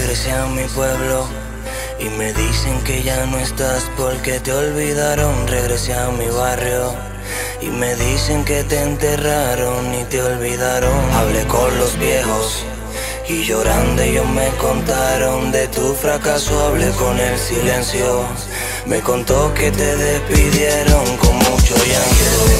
regresé a mi pueblo y me dicen que ya no estás porque te olvidaron. Regresé a mi barrio y me dicen que te enterraron y te olvidaron. Hablé con los viejos y llorando ellos me contaron de tu fracaso. Hablé con el silencio, me contó que te despidieron con mucho llanto.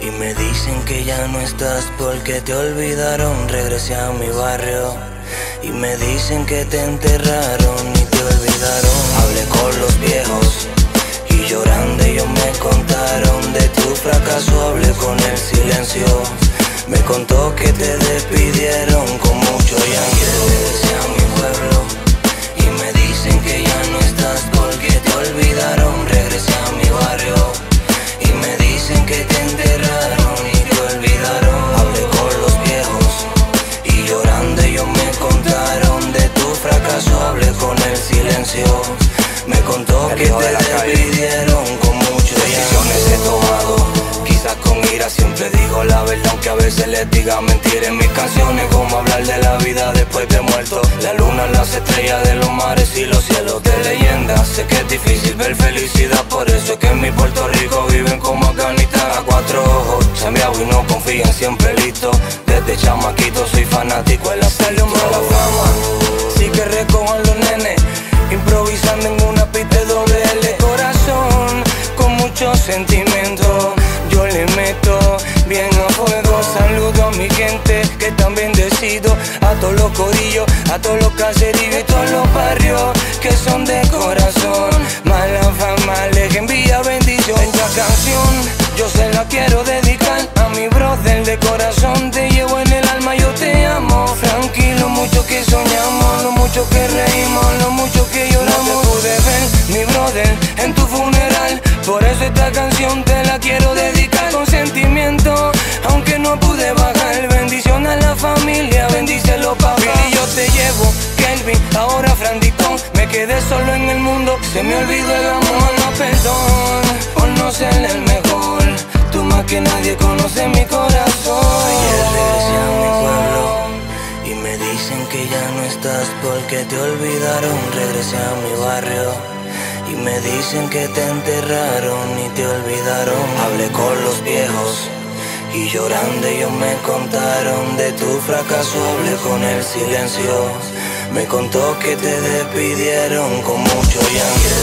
Y me dicen que ya no estás porque te olvidaron. Regresé a mi barrio y me dicen que te enterraron y te olvidaron. Hablé con los viejos me contó El que te de la calle. despidieron con mucho Decisiones he tomado, quizás con ira siempre digo la verdad Aunque a veces les diga mentir en mis canciones. Como hablar de la vida después de muerto. La luna, las estrellas de los mares y los cielos de leyendas Sé que es difícil ver felicidad, por eso es que en mi Puerto Rico viven como Afganistán A cuatro ojos, chambeado y no confían, siempre listo. Desde chamaquito soy fanático sentimiento. Yo le meto bien a fuego. Saludo a mi gente que tan bendecido A todos los corillos, a todos los caseríos Y todos los barrios que son de corazón. Mala fama les envía bendición. Esta canción yo se la quiero dedicar canción te la quiero dedicar. Con sentimiento, aunque no pude bajar. Bendición a la familia, bendícelo papá. Billy, yo te llevo, Kelvin, ahora Frandito Me quedé solo en el mundo, se me olvidó el amor. No perdón, por no ser el mejor. Tú más que nadie conoces mi corazón. Ayer regresé a mi pueblo y me dicen que ya no estás porque te olvidaron. Regresé a mi barrio y me dicen que te enterraron y te olvidaron. Hablé con los viejos y llorando ellos me contaron de tu fracaso. Hablé con el silencio, me contó que te despidieron con mucho llanto.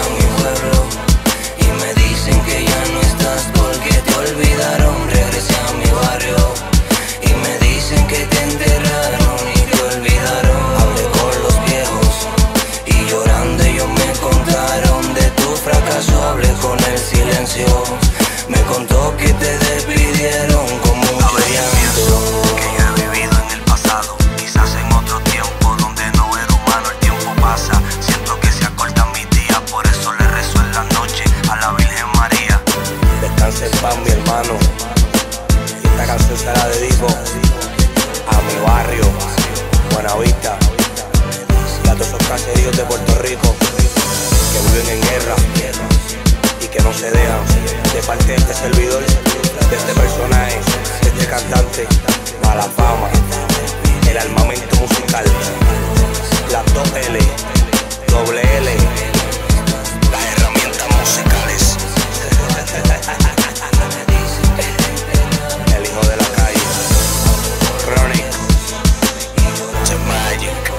A mi pueblo servidor, de este personaje, este cantante, mala fama, el armamento musical, las dos L, doble L, las herramientas musicales, el hijo de la calle, Ronnie, Magic.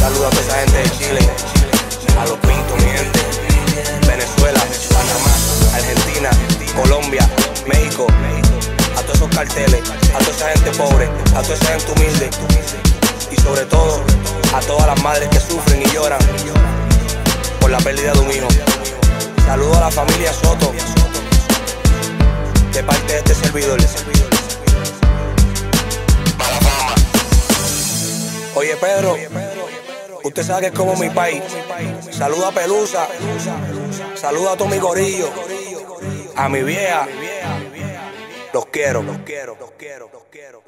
Saludos a esa gente de Chile. A todos esos carteles, a toda esa gente pobre, a toda esa gente humilde y sobre todo a todas las madres que sufren y lloran por la pérdida de un hijo. Saludo a la familia Soto de parte de este servidor. Oye Pedro, usted sabe que es como mi país. Saluda a Pelusa, saluda a todo mi gorillo, a mi vieja. Los quiero, los quiero, los quiero, los quiero.